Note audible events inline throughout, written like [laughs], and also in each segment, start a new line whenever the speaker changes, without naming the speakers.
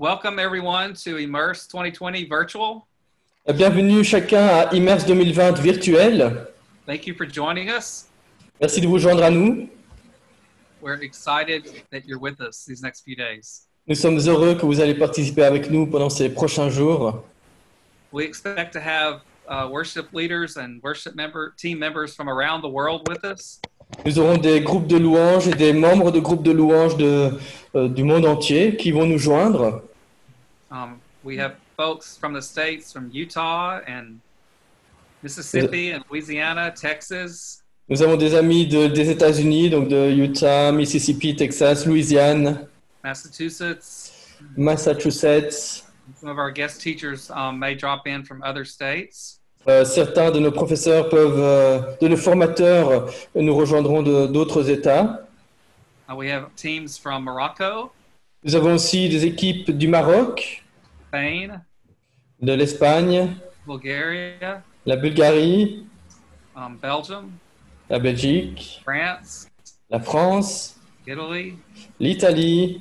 Welcome everyone to Immerse 2020 Virtual.
Bienvenue chacun à Immerse 2020 virtuel.
Thank you for joining us.
Merci de vous joindre à nous.
We're excited that you're with us these next few days.
Nous sommes heureux que vous allez participer avec nous pendant ces prochains jours.
We expect to have uh, worship leaders and worship member team members from around the world with us.
Nous aurons des groupes de louanges et des membres de groupes de louanges de, euh, du monde entier qui vont nous joindre.
Um, we have folks from the states, from Utah and Mississippi and Louisiana, Texas,
Nous avons des amis de- des États-Unis, donc de Utah, Mississippi, Texas, Louisiane,
Massachusetts.
Massachusetts.
Some of our guest teachers um, may drop in from other states.
Euh, certains de nos professeurs peuvent, euh, de nos formateurs, euh, nous rejoindront de- d'autres États.
Uh, we have teams from Morocco,
Nous avons aussi des équipes du Maroc,
Spain,
de l'Espagne,
Bulgaria,
la Bulgarie,
um, Belgium,
la Belgique,
France,
la France,
Italy,
l'Italie.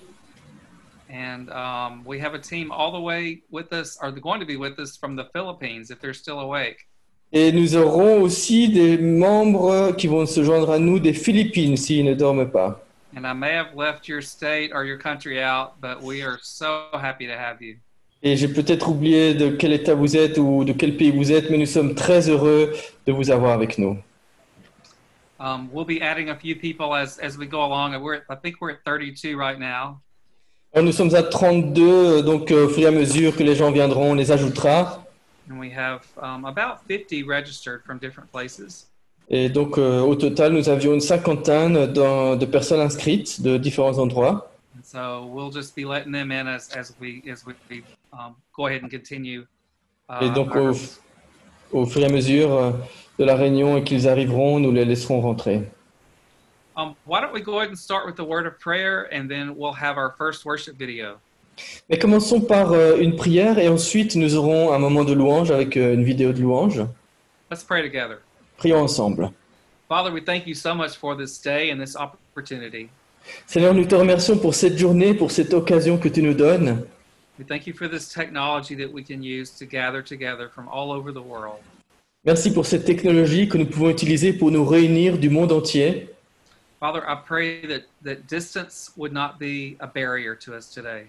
and um, we have a team all the way with us, or they're going to be with us from the Philippines if they're still awake.
Et nous aurons aussi des membres qui vont se joindre à nous des Philippines s'ils ne dorment pas.
And I may have left your state or your country out, but we are so happy to have you.
Et j'ai peut-être oublié de quel État vous êtes ou de quel pays vous êtes, mais nous sommes très heureux de vous avoir avec nous.
Um, we'll be adding a few people as, as we go along. and We're at, I think we're at 32 right now.
Nous sommes à 32, donc euh, au fur et à mesure que les gens viendront, on les ajoutera.
And we have um, about 50 registered from different places.
Et donc euh, au total, nous avions une cinquantaine de personnes inscrites de différents endroits.
And so we'll just be letting them in as, as we as we go ahead and continue.
Et donc au, au fur et à mesure euh, de la réunion et qu'ils arriveront, nous les laisserons rentrer.
um, why don't we go ahead and start with the word of prayer, and then we'll have our first worship video.
Mais commençons par euh, une prière et ensuite nous aurons un moment de louange avec euh, une vidéo de louange.
Let's pray together.
Prions ensemble.
Father, we thank you so much for this day and this opportunity.
Seigneur, nous te remercions pour cette journée, pour cette occasion que tu nous donnes.
We thank you for this technology that we can use to gather together from all over the world.
Merci pour cette technologie que nous pouvons utiliser pour nous réunir du monde entier.
Father, I pray that, that distance would not be a barrier to us today,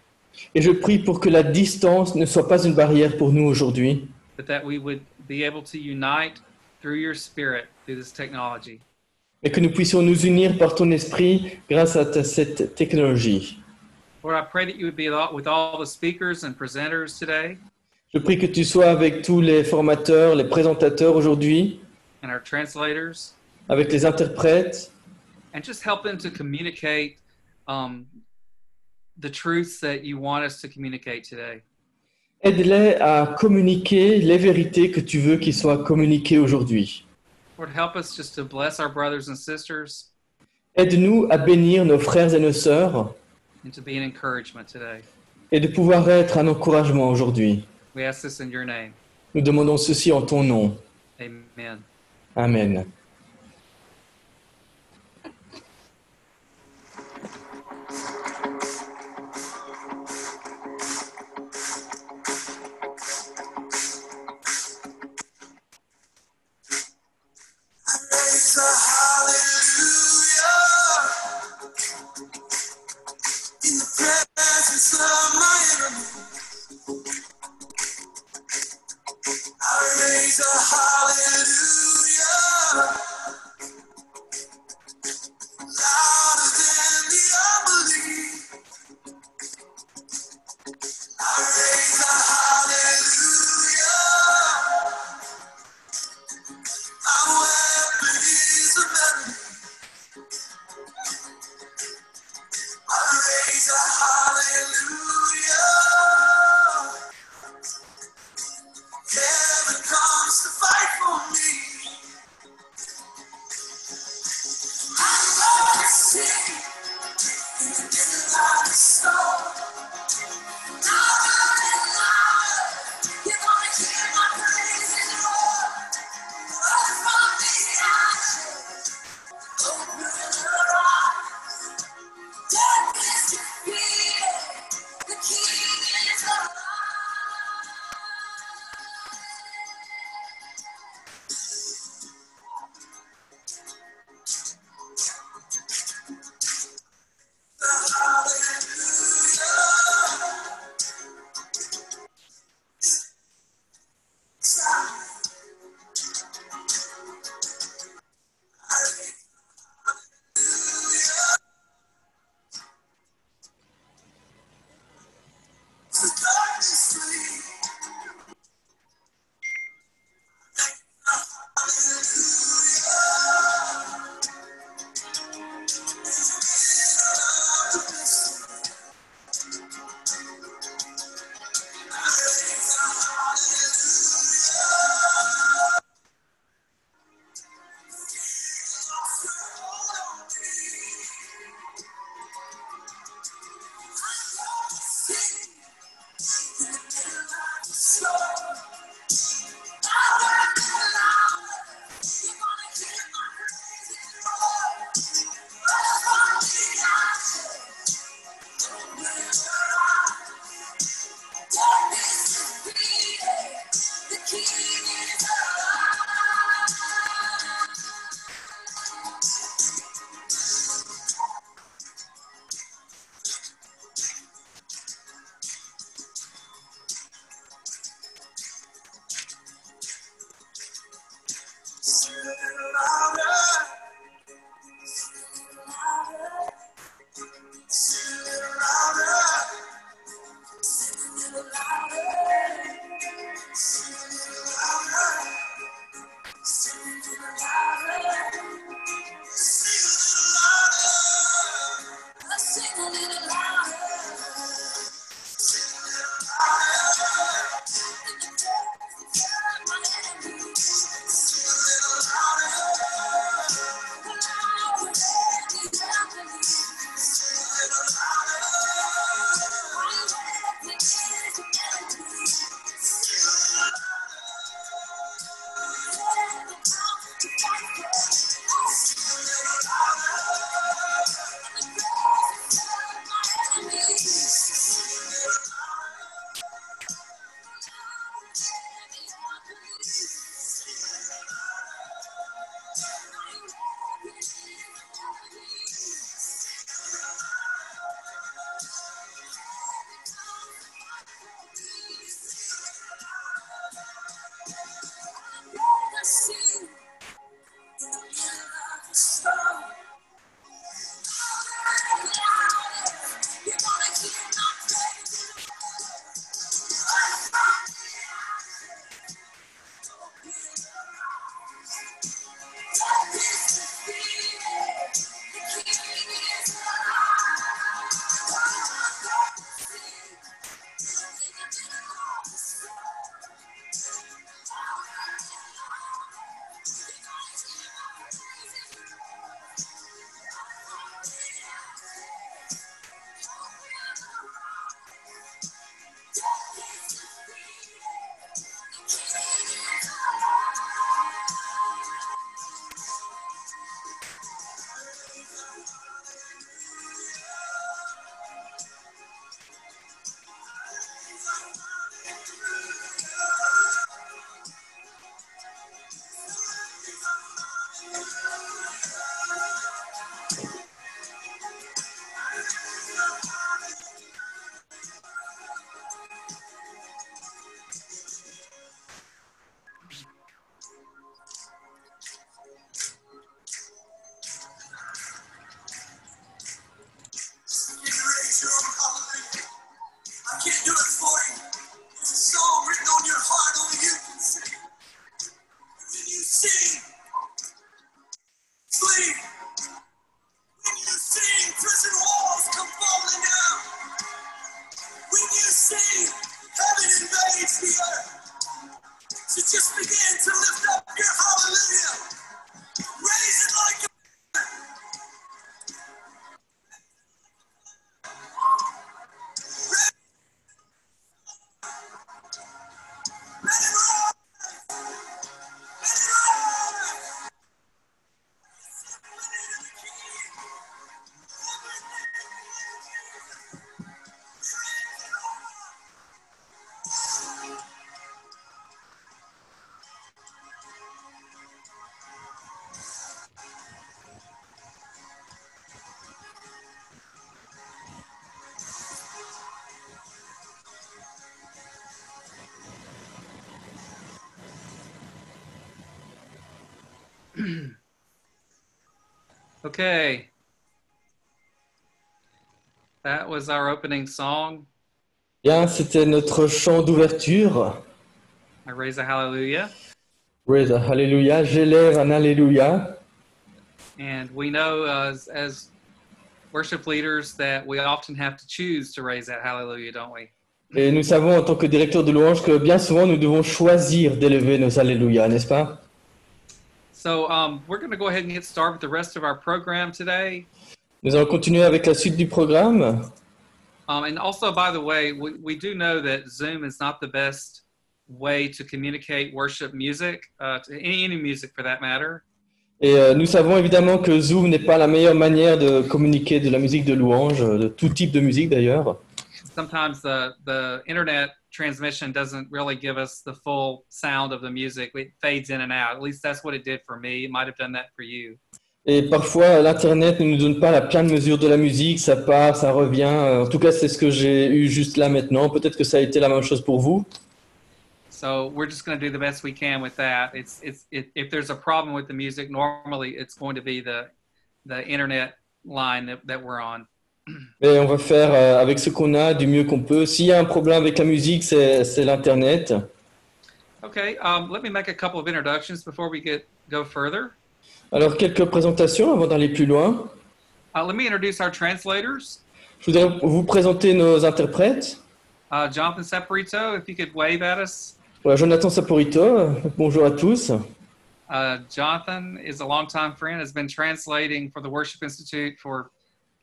Et je prie pour que la distance ne soit pas une barrière pour nous aujourd'hui,
but that we would be able to unite through your spirit through this technology.
mais que nous puissions nous unir par ton esprit grâce à ta- cette technologie.
Lord, I pray that you would be with all the speakers and presenters today
Je prie que tu sois avec tous les formateurs, les présentateurs aujourd'hui,
and our translators,
avec les interprètes,
and just help them to communicate um, the truths that you want us to communicate today.
Aide-les à communiquer les vérités que tu veux qu'ils soient communiquées aujourd'hui.
Lord, help us just to bless our brothers and sisters
Aide-nous à bénir nos frères et nos sœurs
and to be an encouragement today.
et de pouvoir être un encouragement aujourd'hui.
We ask this in your name.
Nous demandons ceci en ton nom.
Amen.
Amen.
Madam
okay. That was our opening song.
Bien, c'était notre chant d'ouverture.
I raise a hallelujah.
Praise the Hallelujah. J'élève un Alléluia.
And we know uh, as, as worship leaders that we often have to choose to raise that hallelujah, don't we?
Et nous savons en tant que directeur de louange que bien souvent nous devons choisir d'élever nos Alléluia, n'est-ce pas?
So um, we're going to go ahead and get started with the rest of our program today.
Nous allons continuer avec la suite du programme.
Um, and also, by the way, we, we do know that Zoom is not the best way to communicate worship music, uh, to any, any music for that matter.
Et euh, nous savons évidemment que Zoom n'est pas la meilleure manière de communiquer de la musique de louange, de tout type de musique d'ailleurs.
Sometimes the, the internet transmission doesn't really give us the full sound of the music. It fades in and out. At least that's what it did for me. It might have done that for you.
Et parfois, l'Internet ne nous donne pas la pleine mesure de la musique, ça part, ça revient. Euh, En tout cas, c'est ce que j'ai eu juste là maintenant. Peut-être que ça a été la même chose pour vous.
So we're just going to do the best we can with that. It's it's it, if there's a problem with the music, normally it's going to be the the internet line that, that we're on.
Et on va faire euh, avec ce qu'on a du mieux qu'on peut. S'il y a un problème avec la musique, c'est l'Internet.
Okay, um, let me make a couple of introductions before we get go further.
Alors, quelques présentations avant d'aller plus loin.
Uh, let me introduce our translators.
Je voudrais vous présenter nos interprètes.
Uh, Jonathan Saporito, if you could wave at us.
Voilà, Jonathan Saporito, bonjour à tous.
Uh, Jonathan is a longtime friend, has been translating for the Worship Institute for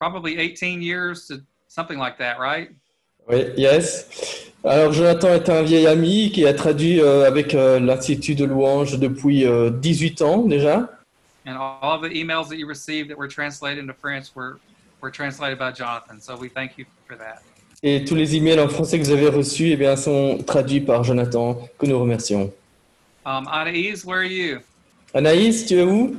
probably 18 years to something like that, right?
Oui, yes. Alors, Jonathan est un vieil ami qui a traduit euh, avec euh, l'Institut de louange depuis euh, 18 ans déjà.
And all of the emails that you received that were translated into French were, were translated by Jonathan. So we thank you for that.
Et tous les emails en français que vous avez reçus eh bien, sont traduits par Jonathan, que nous remercions.
Um, Anaïs, where are you?
Anaïs, tu es où?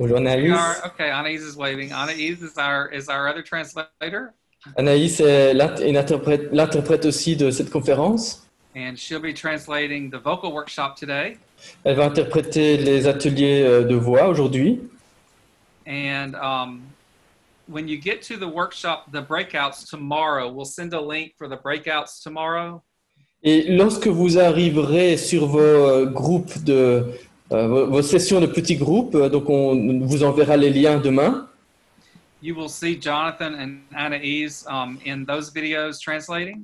Bonjour Anaïs.
are, okay, Anaïs is waving. Anaïs is our, is our other translator,
Anaïs est l'interprète aussi de cette conférence.
and she'll be translating the vocal workshop today.
Elle va interpréter les ateliers euh, de voix aujourd'hui.
And um, when you get to the workshop, the breakouts tomorrow, we'll send a link for the breakouts tomorrow.
Et lorsque vous arriverez sur vos euh, groupes de vos, vos sessions de petits groupes, euh, donc on vous enverra les liens demain.
You will see Jonathan and Anaïs um, in those videos translating.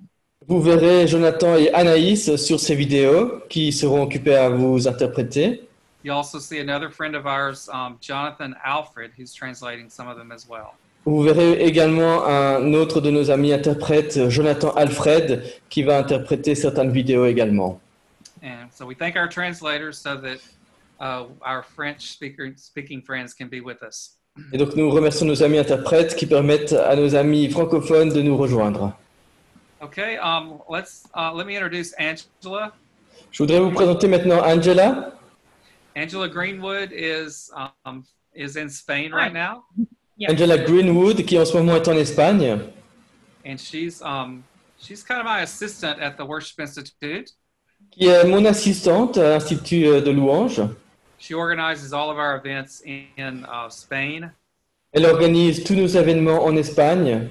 Vous verrez Jonathan et Anaïs sur ces vidéos qui seront occupés à vous interpréter.
You also see another friend of ours, um, Jonathan Alfred, who's translating some of them as well.
Vous verrez également un autre de nos amis interprètes, Jonathan Alfred, qui va interpréter certaines vidéos également.
And so we thank our translators so that our French speaker, speaking friends can be with us.
Et donc nous remercions nos amis interprètes qui permettent à nos amis francophones de nous rejoindre.
Okay, um, let's uh, let me introduce Angela.
Je voudrais vous présenter maintenant Angela.
Angela Greenwood is um, is in Spain right now.
Angela Greenwood, qui en ce moment est en Espagne.
and she's um, she's kind of my assistant at the Worship Institute.
qui est mon assistante à l'Institut euh, de louange.
She organizes all of our events in, uh, Spain.
Elle organise tous nos événements en Espagne.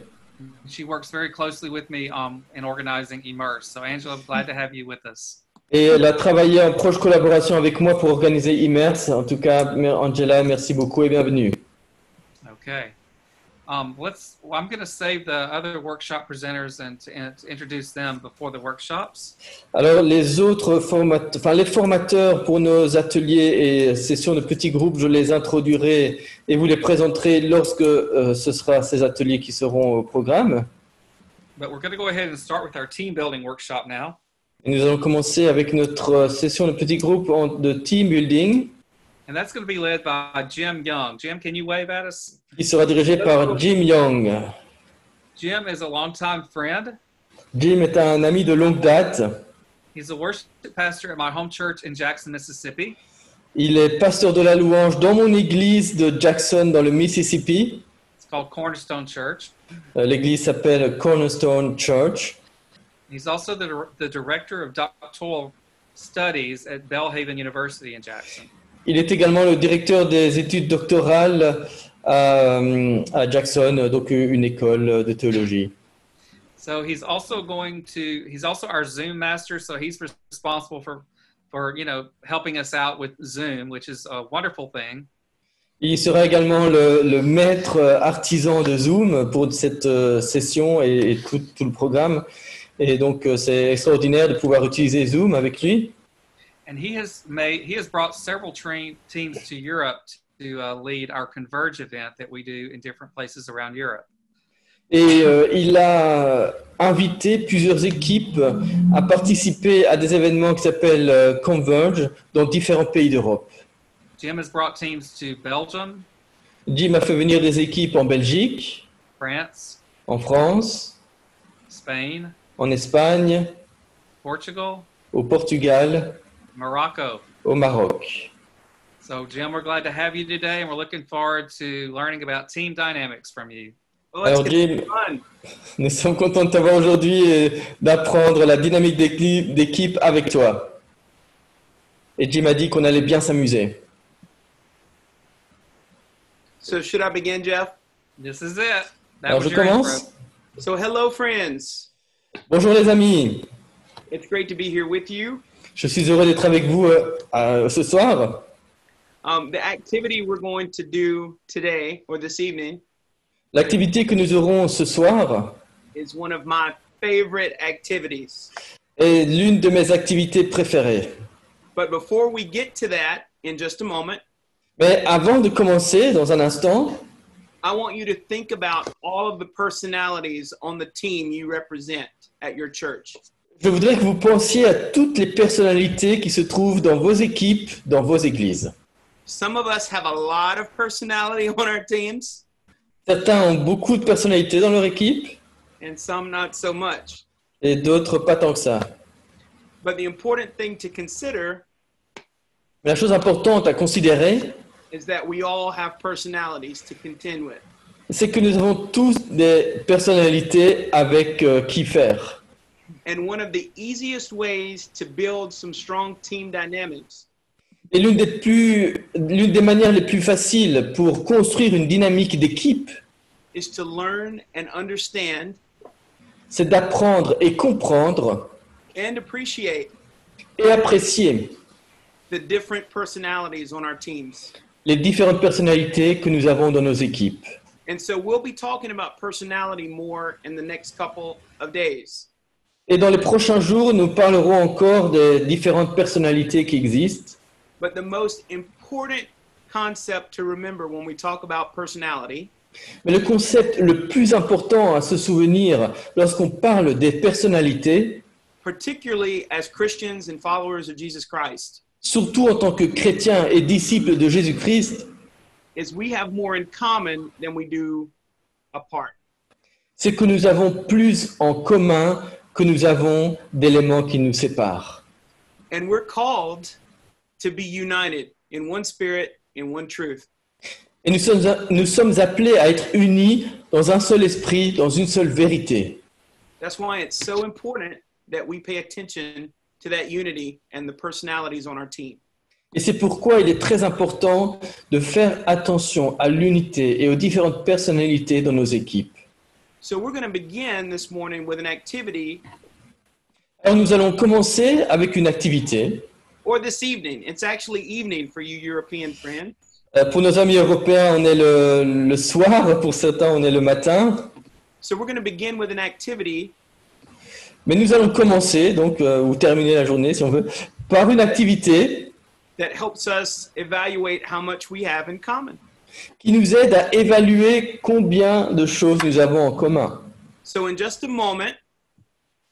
She works very closely with me um, in organizing Immerse. So, Angela, I'm glad to have you with us.
Et elle a travaillé en proche collaboration avec moi pour organiser Immerse. En tout cas, Angela, merci beaucoup et bienvenue.
Okay. Um, let's. Well, I'm going to save the other workshop presenters and to, and to introduce them before the workshops.
Alors, les autres formateurs, enfin, les formateurs pour nos ateliers et sessions de petits groupes, je les introduirai et vous les présenterai lorsque euh, ce sera ces ateliers qui seront au programme.
But we're going to go ahead and start with our team building workshop now.
Et nous allons commencer avec notre euh, session de petits groupes de team building
And that's going to be led by Jim Young. Jim, can you wave at us?
qui sera dirigée par Jim Young.
Jim is a longtime friend.
Jim est un ami de longue date.
He's a worship pastor at my home church in Jackson, Mississippi.
Il est pasteur de la louange dans mon église de Jackson, dans le Mississippi.
It's called Cornerstone Church.
Euh, L'église s'appelle Cornerstone Church.
He's also the, the director of doctoral studies at Belhaven University in Jackson.
Il est également le directeur des études doctorales à, à Jackson, donc une école de théologie.
So he's also going to he's also our Zoom master, so he's responsible for for you know helping us out with Zoom, which is a wonderful thing.
Il sera également le, le maître artisan de Zoom pour cette euh, session et, et tout, tout le programme. Et donc, euh, c'est extraordinaire de pouvoir utiliser Zoom avec lui.
And he has made he has brought several train teams to Europe to uh, lead our Converge event that we do in different places around Europe.
Et euh, il a invité plusieurs équipes à participer à des événements qui s'appellent euh, Converge dans différents pays d'Europe.
Jim has brought teams to Belgium,
Jim a fait venir des équipes en Belgique,
France,
en France,
Spain,
en Espagne,
Portugal,
au Portugal,
Morocco.
au Maroc.
So Jim, we're glad to have you today, and we're looking forward to learning about team dynamics from you.
Well,
Alors Jim, [laughs] nous sommes contents de t'avoir aujourd'hui et d'apprendre la dynamique d'équipe avec toi. Et Jim a dit qu'on allait bien s'amuser.
So should I begin, Jeff?
This is it. That
Alors je commence.
So hello, friends.
Bonjour les amis,
It's great to be here with you.
Je suis heureux d'être avec vous euh, euh, ce soir.
Um, the activity we're going to do today or this evening
L'activité que nous aurons ce soir
is one of my favorite activities.
est l'une de mes activités préférées.
But before we get to that, in just a moment,
Mais avant de commencer, dans un instant,
I want you to think about all of the personalities on the team you represent at your church.
Je voudrais que vous pensiez à toutes les personnalités qui se trouvent dans vos équipes, dans vos églises.
Some of us have a lot of personality [laughs] on our teams,
Certains ont beaucoup de personnalités dans leur équipe
and some not so much.
et d'autres pas tant que ça.
But the important thing to consider
Mais la chose importante à considérer,
is that we all have personalities to contend with.
c'est que nous avons tous des personnalités avec euh, qui faire. Et l'une des, plus, l'une des manières les plus faciles pour construire une dynamique d'équipe,
is to learn and understand
c'est d'apprendre et comprendre
and appreciate
et apprécier
the different personalities on our teams.
les différentes personnalités que nous avons dans nos équipes.
And so we'll be talking about personality more in the next couple of days.
Et dans les prochains jours, nous parlerons encore des différentes personnalités qui existent.
But the most important concept to remember when we talk about personality
Mais le concept le plus important à se souvenir lorsqu'on parle des personnalités,
particularly as Christians and followers of Jesus Christ,
surtout en tant que chrétiens et disciples de Jésus-Christ,
is we have more in common than we do apart.
c'est que nous avons plus en commun que nous avons d'éléments qui nous séparent.
And we're called to be united in one spirit, in one truth.
Et nous sommes, nous sommes appelés à être unis dans un seul esprit, dans une seule vérité.
That's why it's so important that we pay attention to that unity and the personalities on our team.
Et c'est pourquoi il est très important de faire attention à l'unité et aux différentes personnalités dans nos équipes.
So we're going to begin this morning with an activity,
Alors nous allons commencer avec une activité.
or this evening. It's actually evening for you European friends.
Euh, Pour nos amis européens, on est le, le soir, pour certains, on est le matin.
So we're going to begin with an activity
Mais nous allons commencer, donc, euh, ou terminer la journée si on veut, par une activité
that helps us evaluate how much we have in common.
Qui nous aide à évaluer combien de choses nous avons en commun.
So in just a moment,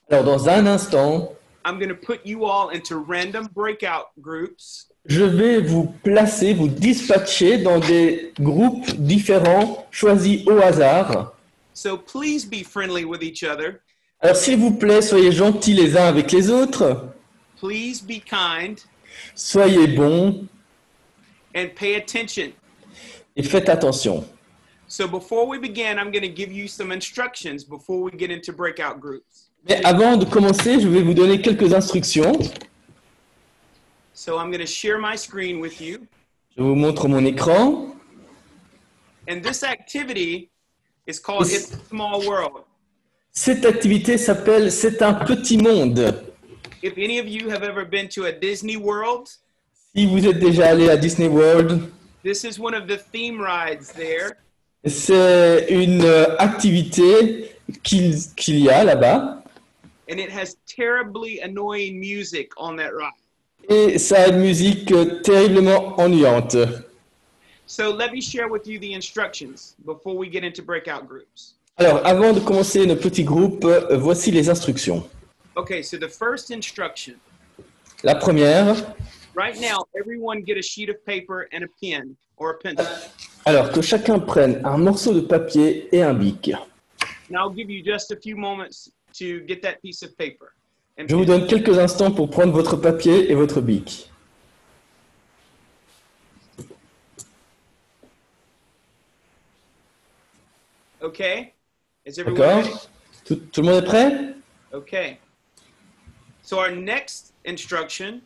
Alors dans un instant,
I'm going to put you all into random breakout groups
je vais vous placer, vous dispatcher dans des groupes différents choisis au hasard.
So please be friendly with each other.
Alors s'il vous plaît, soyez gentils les uns avec les autres,
Please be kind
soyez bons
and pay attention.
Et faites attention.
So before we begin, I'm going to give you some instructions before we get into breakout groups.
Mais avant de commencer, je vais vous donner quelques instructions.
So I'm going to share my screen with you.
Je vous montre mon écran.
And this activity is called
Yes.
It's a Small World.
Cette activité s'appelle C'est un petit monde.
If any of you have ever been to a Disney World,
Si vous êtes déjà allé à Disney World,
this is one of the theme rides there.
c'est une euh, activité qu'il qu'il y a là-bas.
And it has terribly annoying music on that ride.
Et ça a une musique euh, terriblement ennuyante.
So let me share with you the instructions before we get into breakout groups.
Alors, avant de commencer nos petits groupes, euh, voici les instructions.
Okay, so the first instruction
La première,
right now, everyone get a sheet of paper and a pen or a pencil.
alors que chacun prenne un morceau de papier et un bic.
And I'll give you just a few moments to get that piece of paper. And
Je vous donne quelques instants pour prendre votre papier et votre bic.
Okay? Is everyone
D'accord
ready?
tout, tout le monde est prêt
Okay. So our next instruction,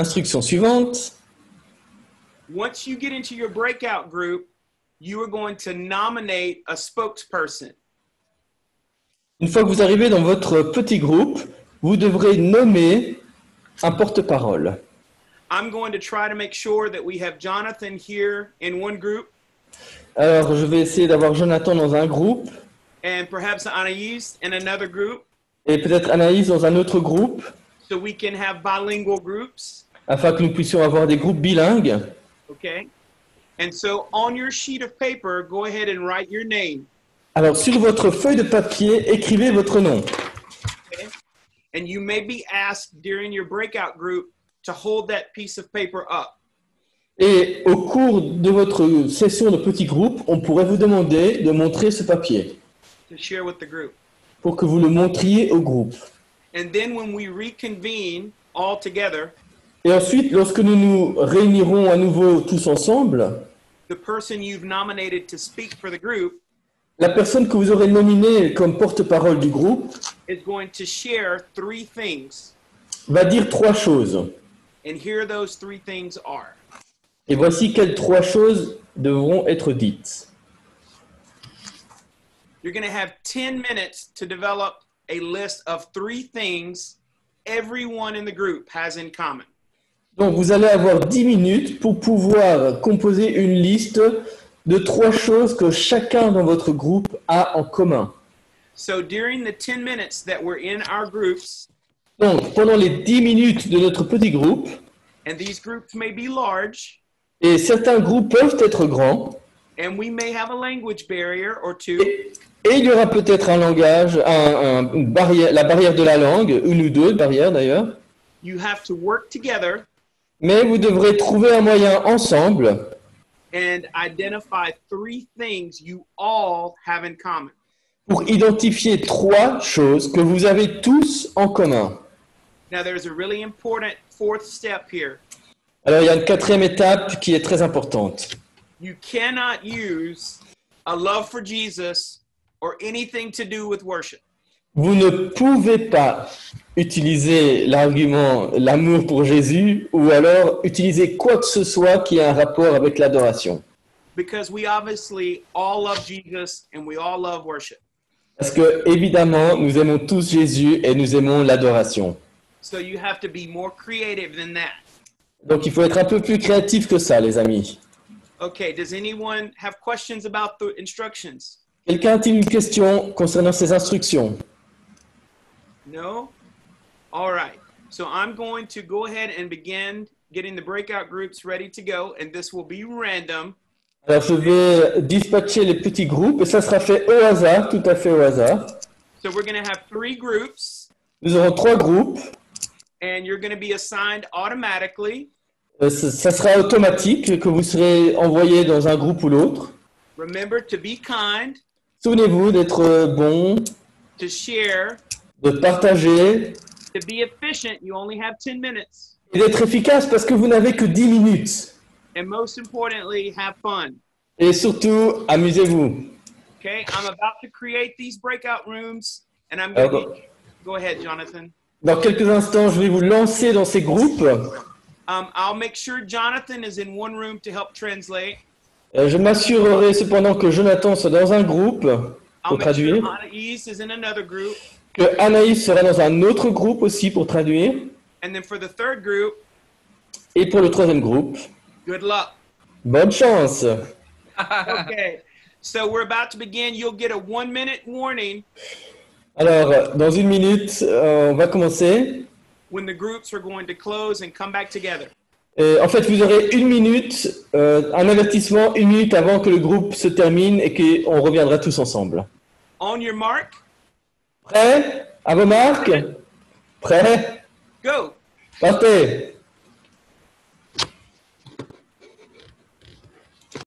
Instruction suivante.
once you get into your breakout group, you are going to nominate a spokesperson.
Une fois que vous arrivez dans votre petit groupe, vous devrez nommer un porte-parole.
I'm going to try to make sure that we have Jonathan here in one group
Alors, je vais essayer d'avoir Jonathan dans un groupe
and perhaps Anais in another group
et peut-être Anaïs dans un autre groupe,
so we can have bilingual groups.
Afin que nous puissions avoir des groupes bilingues.
Okay? And so on your sheet of paper, go ahead and write your name.
Alors, sur votre feuille de papier, écrivez votre nom.
Okay? And you may be asked during your breakout group to hold that piece of paper up.
Et au cours de votre session de petit groupe, on pourrait vous demander de montrer ce papier
to share with the group.
pour que vous le montriez au groupe.
And then when we reconvene all together,
Et ensuite, lorsque nous nous réunirons à nouveau tous ensemble,
the person you've nominated to speak for the group
la personne que vous aurez nominée comme porte-parole du groupe
is going to share three things.
va dire trois choses.
And here those three things are.
Et voici quelles trois choses devront être dites.
You're going to have 10 minutes to develop a list of three things everyone in the group has in common.
Donc, vous allez avoir 10 minutes pour pouvoir composer une liste de trois choses que chacun dans votre groupe a en commun.
So during the 10 minutes that we're in our groups,
Donc, pendant les 10 minutes de notre petit groupe,
and these groups may be large,
et certains groupes peuvent être grands,
and we may have a language barrier or two.
et, et il y aura peut-être un langage, un- un- une barrière, la barrière de la langue, une ou deux barrières d'ailleurs,
You have to work together
mais vous devrez trouver un moyen ensemble
and identify three things you all have in common.
pour identifier trois choses que vous avez tous en commun.
Now, there's a really important fourth step here.
Alors, il y a une quatrième étape qui est très importante.
You cannot use a love for Jesus or anything to do with worship.
Vous ne pouvez pas utiliser l'argument l'amour pour Jésus ou alors utiliser quoi que ce soit qui a un rapport avec l'adoration.
Because we obviously all love Jesus and we all love worship.
Parce que, évidemment, nous aimons tous Jésus et nous aimons l'adoration.
So you have to be more creative than that.
Donc, il faut être un peu plus créatif que ça, les amis.
Okay, does anyone have questions about the instructions?
Quelqu'un a-t-il une question concernant ces instructions?
No? All right. So I'm going to go ahead and begin getting the breakout groups ready to go, and this will be random.
Alors, je vais dispatcher les petits groupes et ça sera fait au hasard, tout à fait au hasard.
So we're going to have three groups,
Nous aurons trois groupes.
and you're going to be assigned automatically.
Euh, Ça ça sera automatique que vous serez envoyé dans un groupe ou l'autre.
Remember to be kind,
Souvenez-vous d'être euh, bon,
to share,
de partager
to be efficient. You only have 10 minutes.
et d'être efficace parce que vous n'avez que 10 minutes.
And most importantly, have fun.
Et surtout, amusez-vous.
Okay? I'm about to create these breakout rooms, and I'm
Alors,
going to go ahead, Jonathan.
dans quelques instants, je vais vous lancer dans ces groupes
Um, I'll make sure Jonathan is in one room to help translate.
Euh, Je m'assurerai cependant que Jonathan soit dans un groupe
I'll
pour
make sure
traduire,
Anaïs is in another group.
Que Anaïs sera dans un autre groupe aussi pour traduire,
And then for the third group,
et pour le troisième groupe,
good luck.
bonne chance. [laughs]
Okay. So we're about to begin. You'll get a one minute warning
Alors, dans une minute, euh, on va commencer.
when the groups are going to close and come back together.
En fait, vous aurez une minute, euh, un avertissement, une minute avant que le groupe se termine et qu'on reviendra tous ensemble.
On your mark,
Prêt? À vos marques? Prêt?
Go.
Partez